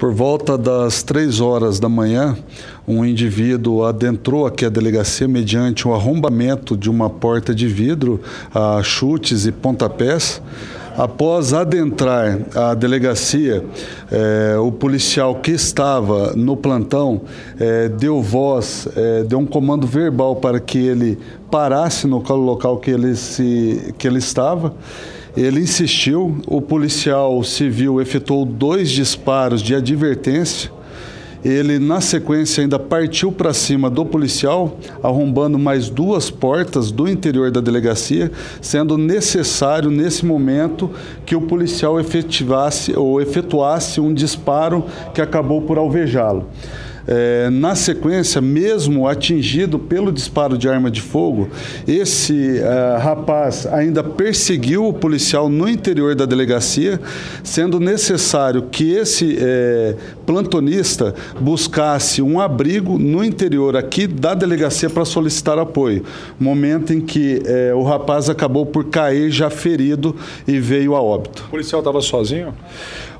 Por volta das três horas da manhã, um indivíduo adentrou aqui a delegacia mediante o arrombamento de uma porta de vidro a chutes e pontapés. Após adentrar a delegacia, eh, o policial que estava no plantão eh, deu voz, eh, deu um comando verbal para que ele parasse no local que ele, se, que ele estava. Ele insistiu, o policial civil efetuou dois disparos de advertência. Ele, na sequência, ainda partiu para cima do policial, arrombando mais duas portas do interior da delegacia, sendo necessário, nesse momento, que o policial efetivasse ou efetuasse um disparo que acabou por alvejá-lo. É, na sequência, mesmo atingido pelo disparo de arma de fogo, esse é, rapaz ainda perseguiu o policial no interior da delegacia, sendo necessário que esse é, plantonista buscasse um abrigo no interior aqui da delegacia para solicitar apoio. Momento em que é, o rapaz acabou por cair já ferido e veio a óbito. O policial estava sozinho?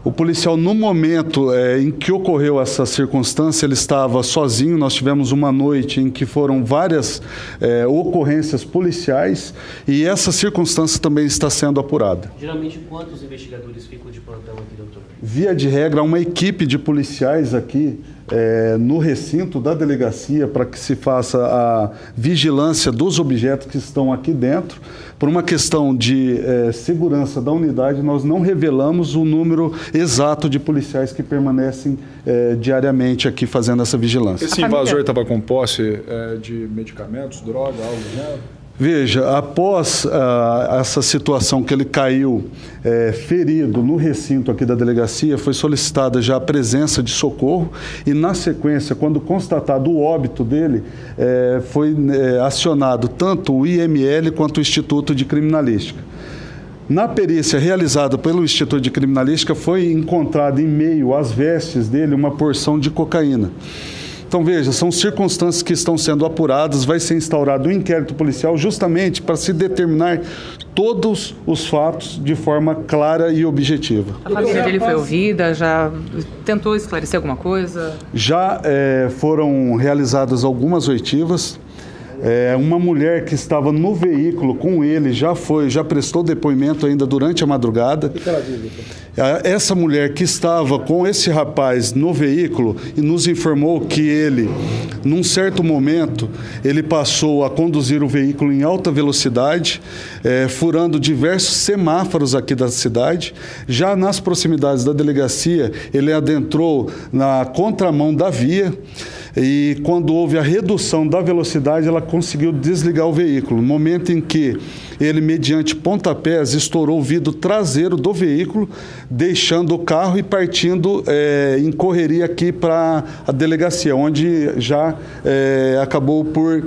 O policial, no momento é, em que ocorreu essa circunstância, ele estava sozinho. Nós tivemos uma noite em que foram várias é, ocorrências policiais e essa circunstância também está sendo apurada. Geralmente, quantos investigadores ficam de plantão aqui, doutor? Via de regra, uma equipe de policiais aqui é, no recinto da delegacia para que se faça a vigilância dos objetos que estão aqui dentro. Por uma questão de é, segurança da unidade, nós não revelamos o número exato de policiais que permanecem é, diariamente aqui fazendo essa vigilância. Esse invasor estava com posse é, de medicamentos, droga, algo do gênero? Veja, após ah, essa situação que ele caiu é, ferido no recinto aqui da delegacia, foi solicitada já a presença de socorro e, na sequência, quando constatado o óbito dele, é, foi é, acionado tanto o IML quanto o Instituto de Criminalística. Na perícia realizada pelo Instituto de Criminalística, foi encontrado em meio às vestes dele uma porção de cocaína. Então, veja, são circunstâncias que estão sendo apuradas, vai ser instaurado um inquérito policial justamente para se determinar todos os fatos de forma clara e objetiva. A família dele foi ouvida, já tentou esclarecer alguma coisa? Já é, foram realizadas algumas oitivas. É, uma mulher que estava no veículo com ele já foi, já prestou depoimento ainda durante a madrugada. O que ela diz, Essa mulher que estava com esse rapaz no veículo e nos informou que ele, num certo momento, ele passou a conduzir o veículo em alta velocidade, é, furando diversos semáforos aqui da cidade. Já nas proximidades da delegacia, ele adentrou na contramão da via e quando houve a redução da velocidade, ela conseguiu desligar o veículo. No momento em que ele, mediante pontapés, estourou o vidro traseiro do veículo, deixando o carro e partindo é, em correria aqui para a delegacia, onde já é, acabou por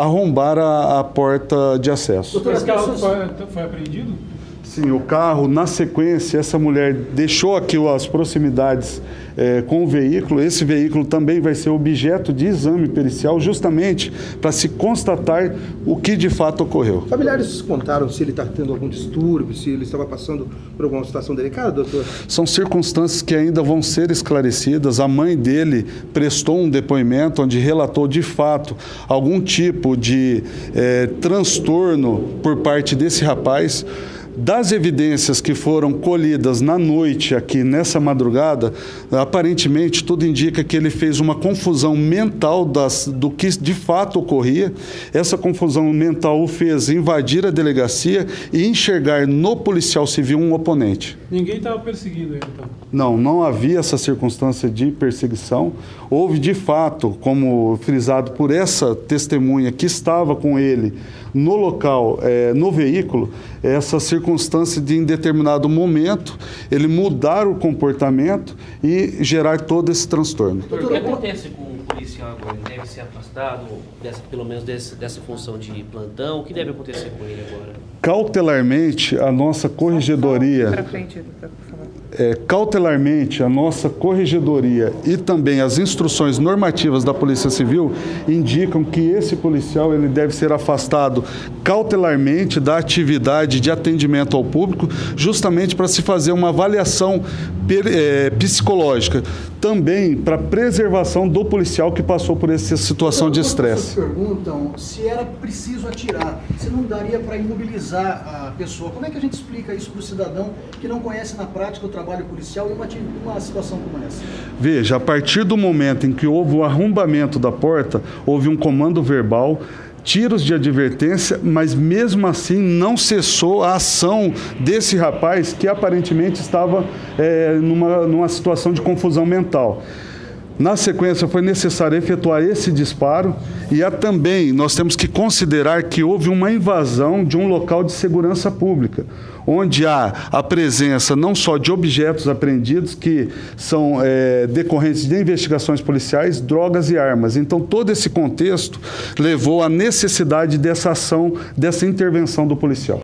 arrombar a, a, porta de acesso. Doutor, esse carro foi, foi apreendido? Sim, o carro, na sequência, essa mulher deixou aqui as proximidades é, com o veículo. Esse veículo também vai ser objeto de exame pericial, justamente para se constatar o que de fato ocorreu. Familiares contaram se ele está tendo algum distúrbio, se ele estava passando por alguma situação delicada, doutor? São circunstâncias que ainda vão ser esclarecidas. A mãe dele prestou um depoimento onde relatou de fato algum tipo de é, transtorno por parte desse rapaz. Das evidências que foram colhidas na noite aqui nessa madrugada, aparentemente tudo indica que ele fez uma confusão mental das, do que de fato ocorria. Essa confusão mental o fez invadir a delegacia e enxergar no policial civil um oponente. Ninguém estava perseguindo ele, então? Não, não havia essa circunstância de perseguição. Houve de fato, como frisado por essa testemunha que estava com ele no local, é, no veículo, essa circunstância de, em determinado momento, ele mudar o comportamento e gerar todo esse transtorno. Doutor, o que acontece com o policial agora? Ele deve ser afastado, dessa, pelo menos desse, dessa função de plantão? O que deve acontecer com ele agora? Cautelarmente, a nossa corregedoria é, cautelarmente a nossa corregedoria e também as instruções normativas da Polícia Civil indicam que esse policial ele deve ser afastado cautelarmente da atividade de atendimento ao público, justamente para se fazer uma avaliação é, psicológica, também para preservação do policial que passou por essa situação de estresse. perguntam se era preciso atirar, se não daria para imobilizar a pessoa. Como é que a gente explica isso para o cidadão que não conhece na prática o trabalho policial e uma, uma situação como essa? Veja, a partir do momento em que houve o arrombamento da porta, houve um comando verbal tiros de advertência, mas mesmo assim não cessou a ação desse rapaz que aparentemente estava é, numa, numa situação de confusão mental. Na sequência, foi necessário efetuar esse disparo e há também, nós temos que considerar que houve uma invasão de um local de segurança pública, onde há a presença não só de objetos apreendidos, que são é, decorrentes de investigações policiais, drogas e armas. Então, todo esse contexto levou à necessidade dessa ação, dessa intervenção do policial.